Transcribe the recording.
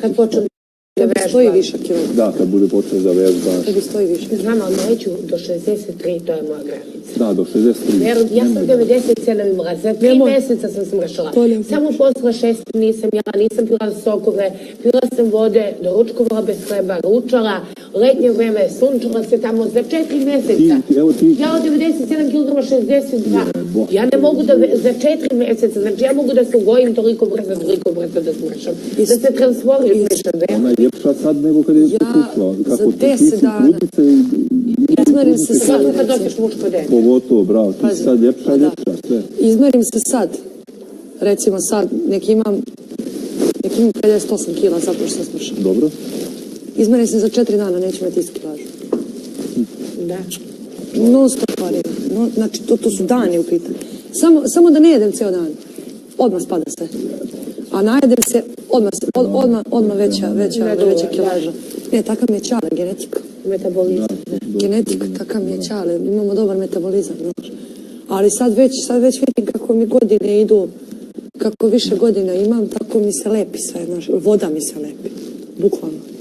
Kad počnem da Tebi stoji vežbam. više kilo. Da, kad bude počeo da vežbaš. Tebi stoji više. Znam, ali neću do 63, to je moja granica. Da, do 63. Verujem, ja sam 97 imala, za tri meseca sam smršala. Samo posle šest nisam jela, nisam pila sokove, pila sam vode, doručkovala bez hleba, ručala, letnje vreme, sunčala se tamo za četiri meseca. Ja od 97 kg 62. Jebo. Ja ne mogu da, za četiri meseca, znači ja mogu da se ugojim toliko brzo, toliko brzo da smršam. Da se transformišem, Ona je ljepša sad nego kad je Ja za Kako ti 10 si dana. i... Izmerim se sad. Kad dođeš muško dete. Pogotovo, bravo, ti sad ljepša, pa da. ljepša, sve. Izmerim se sad. Recimo sad, nek imam, nek imam 58 kila zato što sam smršala. Dobro? Izmerim se za četiri dana, neću imati iskilažu. Da. Non stop. No, znači, to, to su dani u pitanju. Samo, samo da ne jedem ceo dan. Odmah spada sve. A najedem se, odmah, od, odmah, odmah veća, veća, veća da. kilaža. Ne, takav mi je čale, genetika. Metabolizam. Genetika, takav mi je čale. Imamo dobar metabolizam, znaš. Ali sad već, sad već vidim kako mi godine idu, kako više godina imam, tako mi se lepi sve, znaš. Voda mi se lepi. Bukvalno.